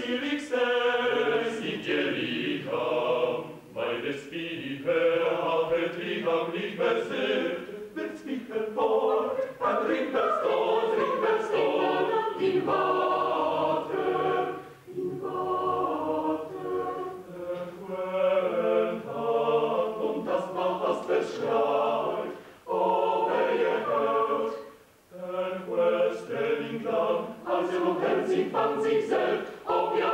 Silix teres ingericam, mai respiri per apet vicam liber sert, vers vicem por, ad rimbers tos, rimbers tos, in vater, in vater. Et quel hat, das Maltas beschreit, o veie hört, ten quel stelingram, Gymnasium und sich von sich selbst, ob wir